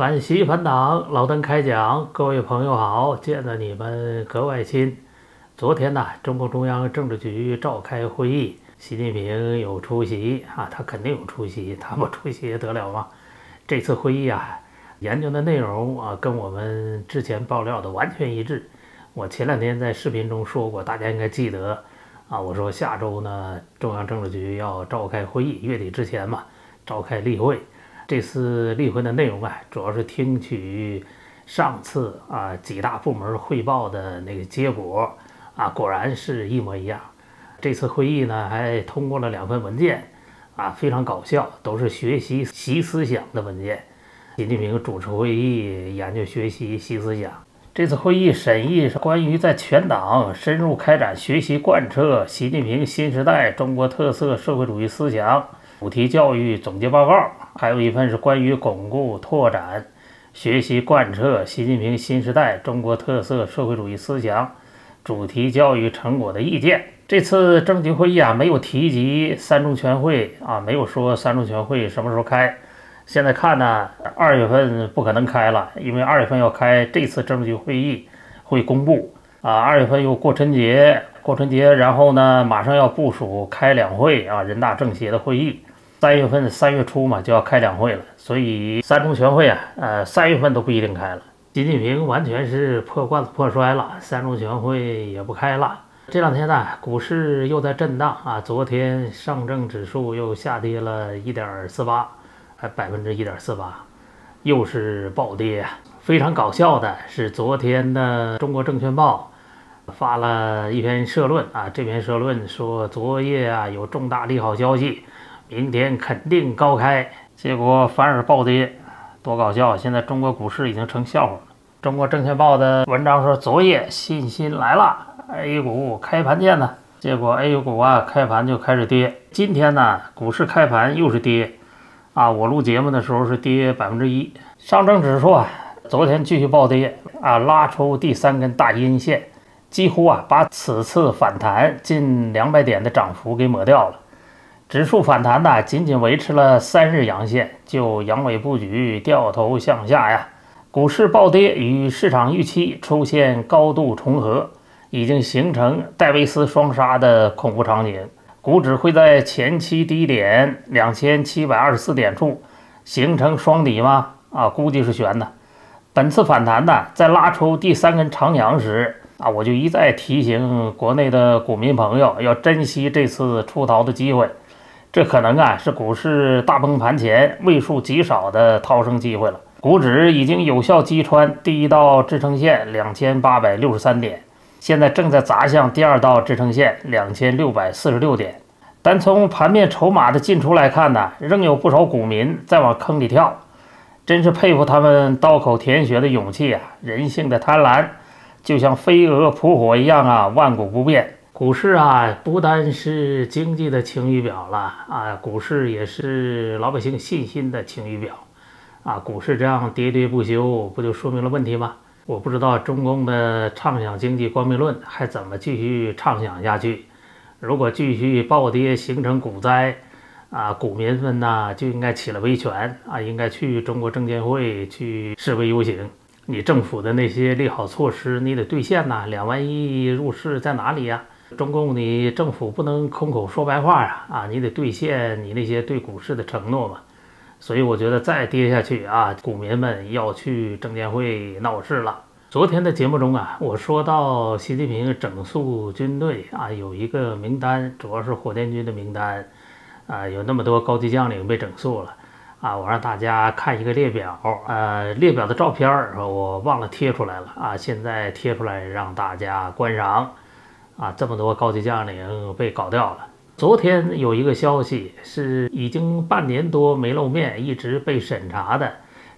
反习反党，老邓开讲。各位朋友好，见得你们格外亲。昨天呢，中共中央政治局召开会议，习近平有出席啊，他肯定有出席，他不出席得了吗？这次会议啊，研究的内容啊，跟我们之前爆料的完全一致。我前两天在视频中说过，大家应该记得啊，我说下周呢，中央政治局要召开会议，月底之前嘛，召开例会。这次例会的内容啊，主要是听取上次啊几大部门汇报的那个结果啊，果然是一模一样。这次会议呢，还通过了两份文件啊，非常搞笑，都是学习习思想的文件。习近平主持会议，研究学习习思想。这次会议审议是关于在全党深入开展学习贯彻习近平新时代中国特色社会主义思想。主题教育总结报告，还有一份是关于巩固拓展学习贯彻习近平新时代中国特色社会主义思想主题教育成果的意见。这次政局会议啊，没有提及三中全会啊，没有说三中全会什么时候开。现在看呢，二月份不可能开了，因为二月份要开这次政治局会议会公布啊，二月份又过春节，过春节，然后呢，马上要部署开两会啊，人大政协的会议。三月份三月初嘛就要开两会了，所以三中全会啊，呃，三月份都不一定开了。习近平完全是破罐子破摔了，三中全会也不开了。这两天呢，股市又在震荡啊，昨天上证指数又下跌了一点四八，还百分之一点四八，又是暴跌。非常搞笑的是，昨天的《中国证券报》发了一篇社论啊，这篇社论说昨夜啊有重大利好消息。明天肯定高开，结果反而暴跌，多搞笑！现在中国股市已经成笑话了。中国证券报的文章说，昨夜信心来了，A 股开盘见呢。结果 A 股啊开盘就开始跌，今天呢股市开盘又是跌，啊，我录节目的时候是跌百分之一。上证指数啊昨天继续暴跌啊，拉出第三根大阴线，几乎啊把此次反弹近两百点的涨幅给抹掉了。指数反弹呢，仅仅维持了三日阳线，就阳痿布局，掉头向下呀。股市暴跌与市场预期出现高度重合，已经形成戴维斯双杀的恐怖场景。股指会在前期低点两千七百二十四点处形成双底吗？啊，估计是悬的。本次反弹呢，在拉出第三根长阳时啊，我就一再提醒国内的股民朋友要珍惜这次出逃的机会。这可能啊是股市大崩盘前为数极少的逃生机会了。股指已经有效击穿第一道支撑线两千八百六十三点，现在正在砸向第二道支撑线两千六百四十六点。单从盘面筹码的进出来看呢，仍有不少股民在往坑里跳，真是佩服他们刀口舔血的勇气啊！人性的贪婪就像飞蛾扑火一样啊，万古不变。股市啊，不单是经济的晴雨表了啊，股市也是老百姓信心的晴雨表啊。股市这样喋喋不休，不就说明了问题吗？我不知道中共的畅想经济光明论还怎么继续畅想下去。如果继续暴跌形成股灾啊，股民们呢就应该起了维权啊，应该去中国证监会去示威游行。你政府的那些利好措施，你得兑现呐。两万亿入市在哪里呀？中共，你政府不能空口说白话呀！啊，你得兑现你那些对股市的承诺嘛。所以我觉得再跌下去啊，股民们要去证监会闹事了。昨天的节目中啊，我说到习近平整肃军队啊，有一个名单，主要是火箭军的名单啊，有那么多高级将领被整肃了啊。我让大家看一个列表，呃，列表的照片儿我忘了贴出来了啊，现在贴出来让大家观赏。啊，这么多高级将领被搞掉了。昨天有一个消息是，已经半年多没露面，一直被审查的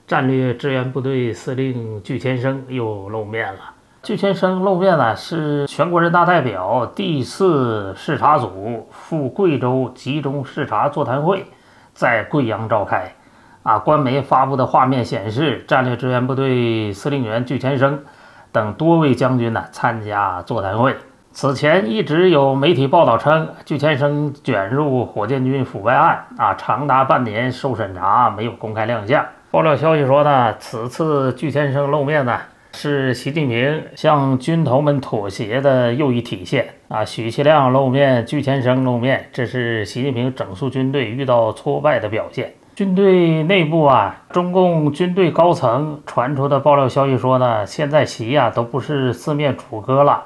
战略支援部队司令具千生又露面了。具千生露面呢，是全国人大代表第四视察组赴贵州集中视察座谈会在贵阳召开。啊，官媒发布的画面显示，战略支援部队司令员具千生等多位将军呢参加座谈会。此前一直有媒体报道称，具千生卷入火箭军腐败案，啊，长达半年受审查，没有公开亮相。爆料消息说呢，此次巨先生露面呢，是习近平向军头们妥协的又一体现啊。许其亮露面，巨先生露面，这是习近平整肃军队遇到挫败的表现。军队内部啊，中共军队高层传出的爆料消息说呢，现在习呀都不是四面楚歌了，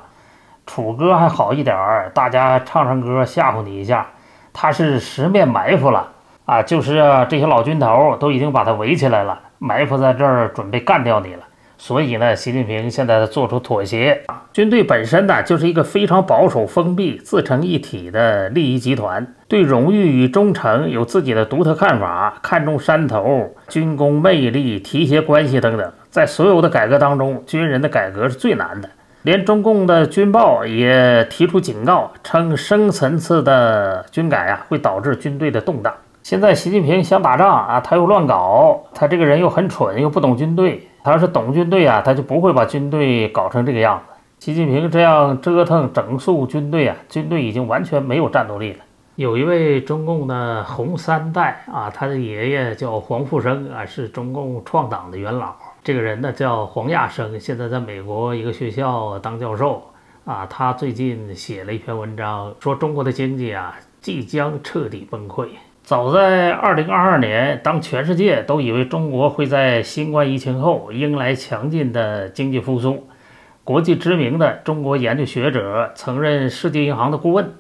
楚歌还好一点儿，大家唱唱歌吓唬你一下，他是十面埋伏了啊，就是这些老军头都已经把他围起来了，埋伏在这儿准备干掉你了。所以呢，习近平现在做出妥协。军队本身呢，就是一个非常保守、封闭、自成一体的利益集团，对荣誉与忠诚有自己的独特看法，看重山头、军工魅力、提携关系等等。在所有的改革当中，军人的改革是最难的。连中共的军报也提出警告，称深层次的军改啊，会导致军队的动荡。现在习近平想打仗啊，他又乱搞，他这个人又很蠢，又不懂军队。他要是懂军队啊，他就不会把军队搞成这个样子。习近平这样折腾整肃军队啊，军队已经完全没有战斗力了。有一位中共的红三代啊，他的爷爷叫黄复生啊，是中共创党的元老。这个人呢叫黄亚生，现在在美国一个学校当教授啊。他最近写了一篇文章，说中国的经济啊即将彻底崩溃。早在二零二二年，当全世界都以为中国会在新冠疫情后迎来强劲的经济复苏，国际知名的中国研究学者、曾任世界银行的顾问，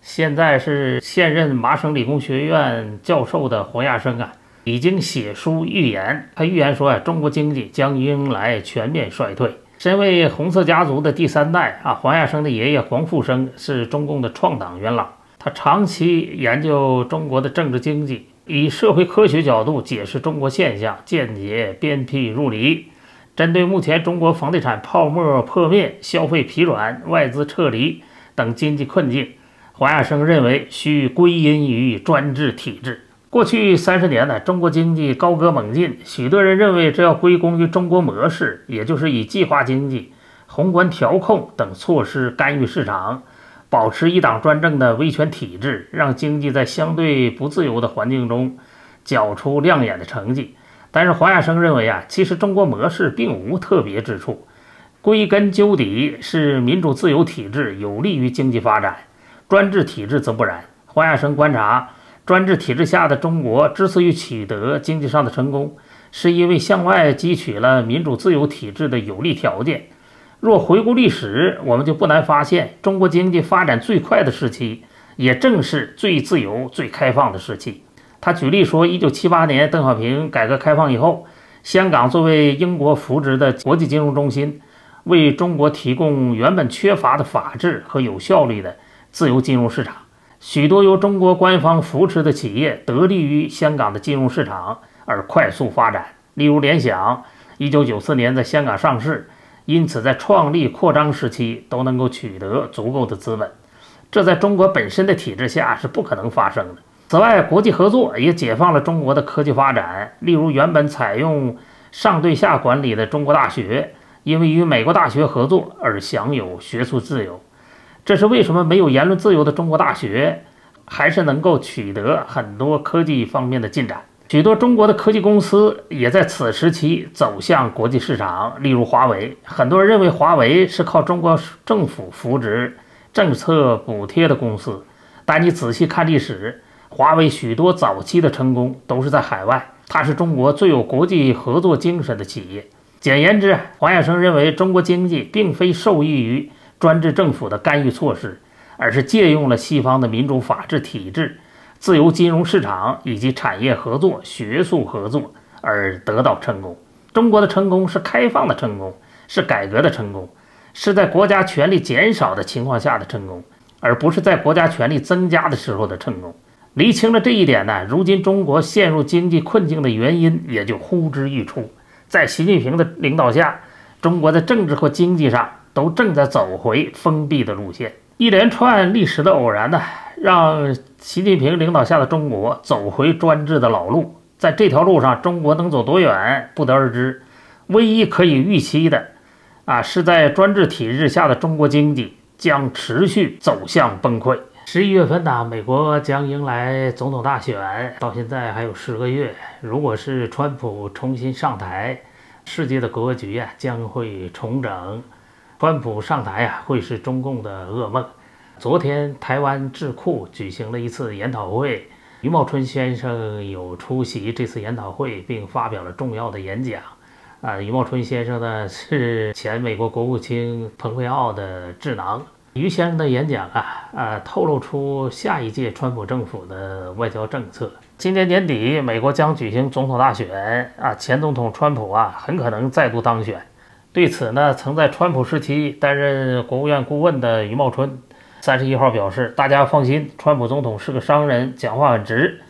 现在是现任麻省理工学院教授的黄亚生啊，已经写书预言。他预言说啊，中国经济将迎来全面衰退。身为红色家族的第三代啊，黄亚生的爷爷黄复生是中共的创党元老。他长期研究中国的政治经济，以社会科学角度解释中国现象，见解鞭辟入里。针对目前中国房地产泡沫破灭、消费疲软、外资撤离等经济困境，黄亚生认为需归因于专制体制。过去三十年呢，中国经济高歌猛进，许多人认为这要归功于中国模式，也就是以计划经济、宏观调控等措施干预市场。保持一党专政的威权体制，让经济在相对不自由的环境中缴出亮眼的成绩。但是黄亚生认为啊，其实中国模式并无特别之处，归根究底是民主自由体制有利于经济发展，专制体制则不然。黄亚生观察，专制体制下的中国之所以取得经济上的成功，是因为向外汲取了民主自由体制的有利条件。若回顾历史，我们就不难发现，中国经济发展最快的时期，也正是最自由、最开放的时期。他举例说，一九七八年邓小平改革开放以后，香港作为英国扶植的国际金融中心，为中国提供原本缺乏的法治和有效率的自由金融市场。许多由中国官方扶持的企业得利于香港的金融市场而快速发展，例如联想，一九九四年在香港上市。因此，在创立、扩张时期都能够取得足够的资本，这在中国本身的体制下是不可能发生的。此外，国际合作也解放了中国的科技发展。例如，原本采用上对下管理的中国大学，因为与美国大学合作而享有学术自由。这是为什么没有言论自由的中国大学，还是能够取得很多科技方面的进展。许多中国的科技公司也在此时期走向国际市场，例如华为。很多人认为华为是靠中国政府扶植、政策补贴的公司，但你仔细看历史，华为许多早期的成功都是在海外。它是中国最有国际合作精神的企业。简言之，黄亚生认为中国经济并非受益于专制政府的干预措施，而是借用了西方的民主法治体制。自由金融市场以及产业合作、学术合作而得到成功。中国的成功是开放的成功，是改革的成功，是在国家权力减少的情况下的成功，而不是在国家权力增加的时候的成功。厘清了这一点呢，如今中国陷入经济困境的原因也就呼之欲出。在习近平的领导下，中国在政治和经济上都正在走回封闭的路线。一连串历史的偶然呢？让习近平领导下的中国走回专制的老路，在这条路上，中国能走多远不得而知。唯一可以预期的，啊，是在专制体制下的中国经济将持续走向崩溃。十一月份呢，美国将迎来总统大选，到现在还有十个月。如果是川普重新上台，世界的格局啊将会重整。川普上台啊，会是中共的噩梦。昨天，台湾智库举行了一次研讨会，余茂春先生有出席这次研讨会，并发表了重要的演讲。啊，余茂春先生呢是前美国国务卿蓬佩奥的智囊。余先生的演讲啊，呃，透露出下一届川普政府的外交政策。今年年底，美国将举行总统大选啊，前总统川普啊，很可能再度当选。对此呢，曾在川普时期担任国务院顾问的余茂春，三十一号表示：“大家放心，川普总统是个商人，讲话很直，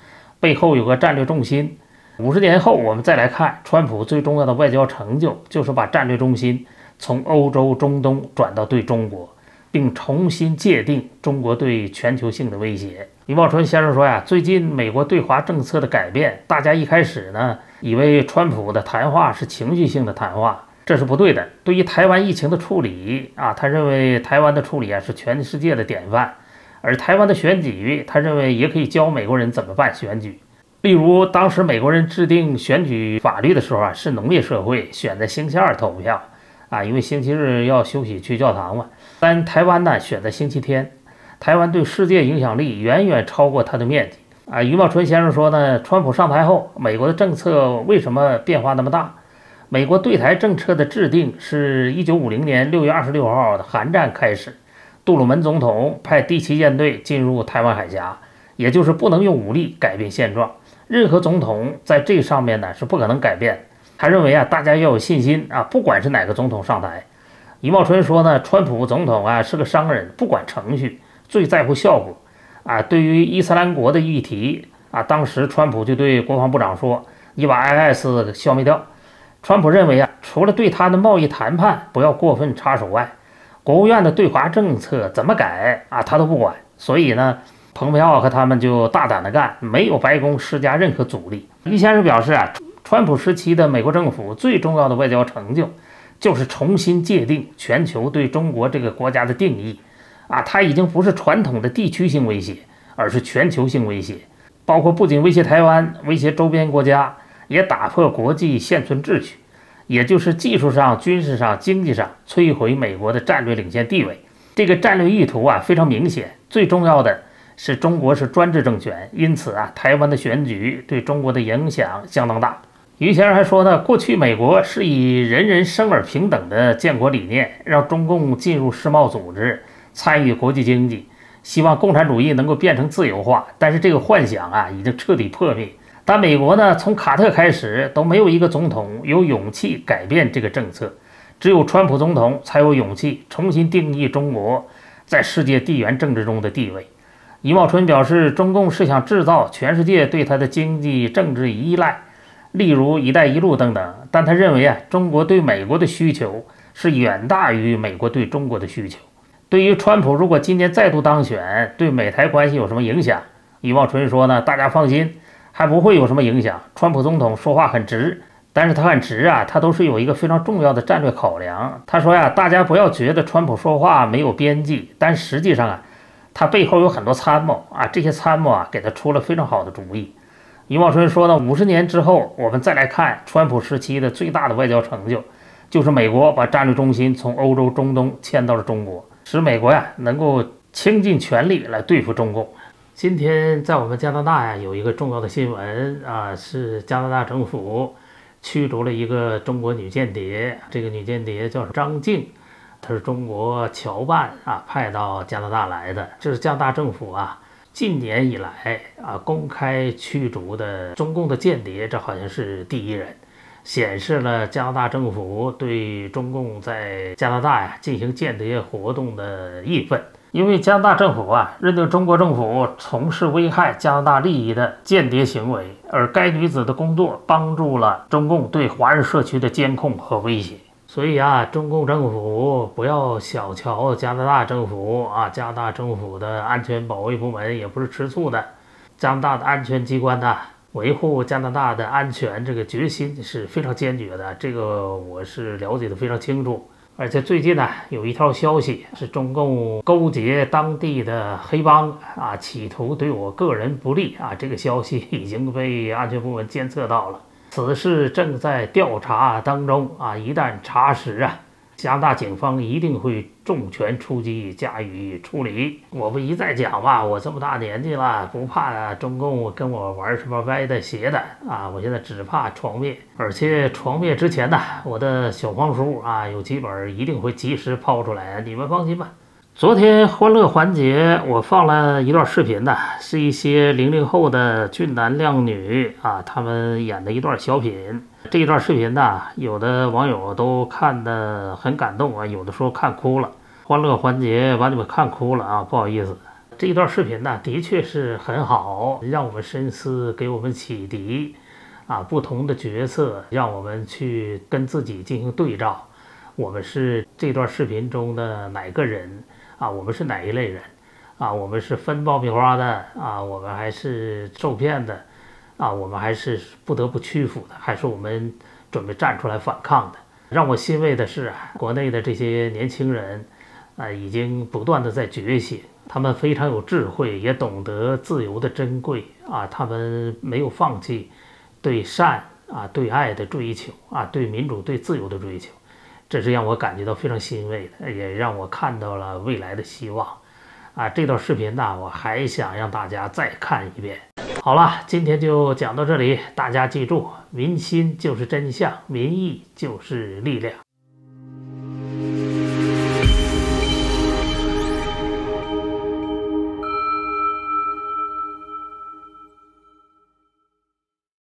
背后有个战略重心。五十年后，我们再来看，川普最重要的外交成就，就是把战略中心从欧洲、中东转到对中国。”并重新界定中国对全球性的威胁。余茂春先生说呀，最近美国对华政策的改变，大家一开始呢以为川普的谈话是情绪性的谈话，这是不对的。对于台湾疫情的处理啊，他认为台湾的处理啊是全世界的典范，而台湾的选举，他认为也可以教美国人怎么办选举。例如，当时美国人制定选举法律的时候啊，是农业社会选在星期二投票。啊，因为星期日要休息去教堂嘛。但台湾呢选在星期天，台湾对世界影响力远远超过它的面积。啊，余茂春先生说呢，川普上台后，美国的政策为什么变化那么大？美国对台政策的制定是一九五零年六月二十六号的韩战开始，杜鲁门总统派第七舰队进入台湾海峡，也就是不能用武力改变现状。任何总统在这上面呢是不可能改变。他认为啊，大家要有信心啊，不管是哪个总统上台。余茂春说呢，川普总统啊是个商人，不管程序，最在乎效果啊。对于伊斯兰国的议题啊，当时川普就对国防部长说：“你把 IS 消灭掉。”川普认为啊，除了对他的贸易谈判不要过分插手外，国务院的对华政策怎么改啊，他都不管。所以呢，蓬佩奥和他们就大胆的干，没有白宫施加任何阻力。余先生表示啊。川普时期的美国政府最重要的外交成就，就是重新界定全球对中国这个国家的定义。啊，它已经不是传统的地区性威胁，而是全球性威胁，包括不仅威胁台湾，威胁周边国家，也打破国际现存秩序，也就是技术上、军事上、经济上摧毁美国的战略领先地位。这个战略意图啊非常明显。最重要的是，中国是专制政权，因此啊，台湾的选举对中国的影响相当大。于先生还说呢，过去美国是以人人生而平等的建国理念，让中共进入世贸组织，参与国际经济，希望共产主义能够变成自由化。但是这个幻想啊，已经彻底破灭。但美国呢，从卡特开始都没有一个总统有勇气改变这个政策，只有川普总统才有勇气重新定义中国在世界地缘政治中的地位。余茂春表示，中共是想制造全世界对他的经济政治依赖。例如“一带一路”等等，但他认为啊，中国对美国的需求是远大于美国对中国的需求。对于川普如果今年再度当选，对美台关系有什么影响？余茂春说呢，大家放心，还不会有什么影响。川普总统说话很直，但是他很直啊，他都是有一个非常重要的战略考量。他说呀，大家不要觉得川普说话没有边际，但实际上啊，他背后有很多参谋啊，这些参谋啊给他出了非常好的主意。余茂春说呢，五十年之后，我们再来看川普时期的最大的外交成就，就是美国把战略中心从欧洲、中东迁到了中国，使美国呀能够倾尽全力来对付中共。今天在我们加拿大呀有一个重要的新闻啊，是加拿大政府驱逐了一个中国女间谍，这个女间谍叫张静，她是中国侨办啊派到加拿大来的，这是加拿大政府啊。近年以来啊，公开驱逐的中共的间谍，这好像是第一人，显示了加拿大政府对中共在加拿大呀进行间谍活动的义愤。因为加拿大政府啊认定中国政府从事危害加拿大利益的间谍行为，而该女子的工作帮助了中共对华人社区的监控和威胁。所以啊，中共政府不要小瞧加拿大政府啊！加拿大政府的安全保卫部门也不是吃醋的，加拿大的安全机关呢，维护加拿大的安全这个决心是非常坚决的，这个我是了解的非常清楚。而且最近呢，有一条消息是中共勾结当地的黑帮啊，企图对我个人不利啊。这个消息已经被安全部门监测到了，此事正在调查当中啊。一旦查实啊。加拿大警方一定会重拳出击，加以处理。我不一再讲吧，我这么大年纪了，不怕中共跟我玩什么歪的邪的啊！我现在只怕床灭，而且床灭之前呢，我的小黄书啊，有几本一定会及时抛出来，你们放心吧。昨天欢乐环节，我放了一段视频呢，是一些零零后的俊男靓女啊，他们演的一段小品。这一段视频呢，有的网友都看得很感动啊，有的说看哭了。欢乐环节把你们看哭了啊，不好意思。这一段视频呢，的确是很好，让我们深思，给我们启迪啊，不同的角色，让我们去跟自己进行对照，我们是这段视频中的哪个人？啊，我们是哪一类人？啊，我们是分爆米花的啊，我们还是受骗的？啊，我们还是不得不屈服的，还是我们准备站出来反抗的？让我欣慰的是，国内的这些年轻人啊，已经不断的在觉醒，他们非常有智慧，也懂得自由的珍贵啊，他们没有放弃对善啊、对爱的追求啊，对民主、对自由的追求。这是让我感觉到非常欣慰的，也让我看到了未来的希望，啊，这段视频呢，我还想让大家再看一遍。好了，今天就讲到这里，大家记住，民心就是真相，民意就是力量。